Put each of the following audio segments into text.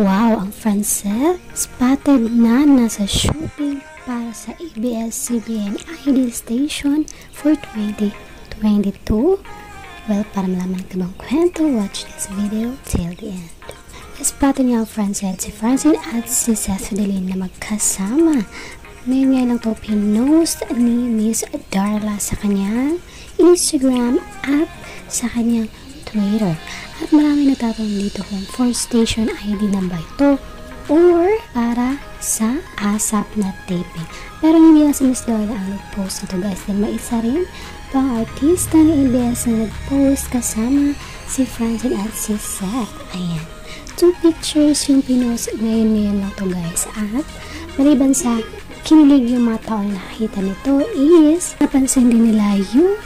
Wow, ang Francel spotted na nasa shooting para sa ABS-CBN ID station for 2022. Well, para malaman ito bang kwento, watch this video till the end. Spotted niya ang Francel, si Francine at si Seth Fidelin na magkasama. Ngayon nga lang to pinost ni Miss Darla sa kanyang Instagram at sa kanyang Twitter. At marami nagtatanong dito kung for station ID na ba ito or para sa ASAP na taping. Pero hindi lang si Miss Lola ang nag-post nito guys. Dahil may isa rin pang artista ng ABS na nag-post kasama si Francine at si Seth. Ayan. Two pictures yung pinost ngayon ngayon lang to guys. At maliban sa kinilig yung mga tao na nakita nito is napansin din nila yung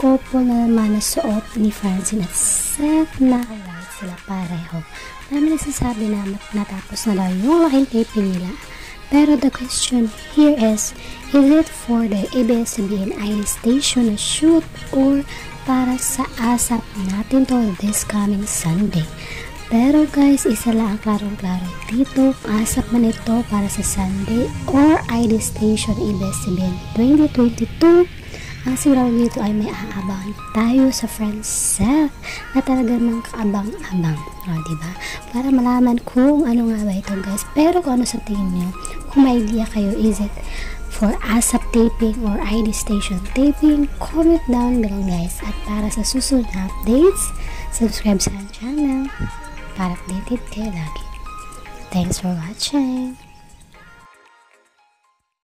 couple na naman na suot ni Francine at Seth na white sila pareho. Marami nagsasabi na natapos na daw yung laking taping nila. Pero the question here is, is it for the ABS-CBN ID station na shoot or para sa ASAP natin to this coming Sunday? Pero guys, isa lang ang klarong-klaro dito. ASAP man ito para sa Sunday or ID station ABS-CBN 2022 ang sigurado dito ay may aabangan tayo sa friends self na talaga mang kaabang-abang. O, diba? Para malaman kung ano nga ba ito guys. Pero kung ano sa tingin nyo, kung may idea kayo, is it for ASAP taping or ID station taping, comment down below guys. At para sa susunod na updates, subscribe sa channel para updated kayo lagi. Thanks for watching!